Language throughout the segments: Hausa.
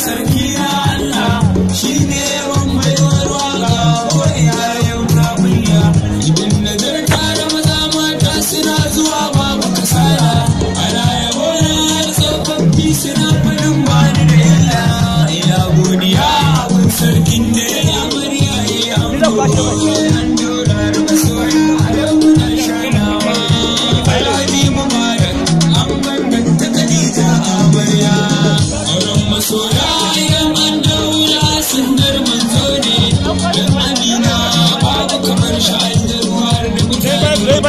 sanki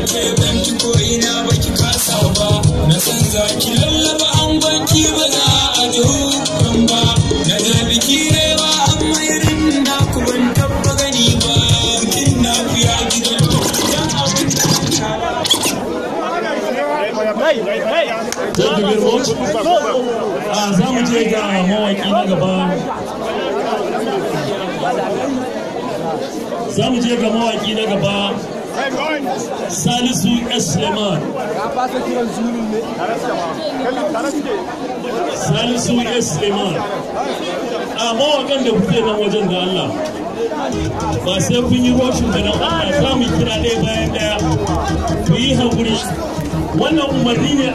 ana taibanci ko ina baki kasa ba na san zaki lallaba an banki ba za a ji hukun ba na je biki rewa amma irin na ku ban tabba gani ba bikin na ku ya gidan. Ah, za mu je ga mawaki na gaba. Za mu je ga mawaki na gaba. Salisu S. Suleiman. Salisu S. Suleiman. A mawakan da kuke nan wajen da Allah. Ba sai kun yi roshin da nan za mu kira ɗaya bayan ɗaya. Ku yi haƙuri. Wannan umarni ne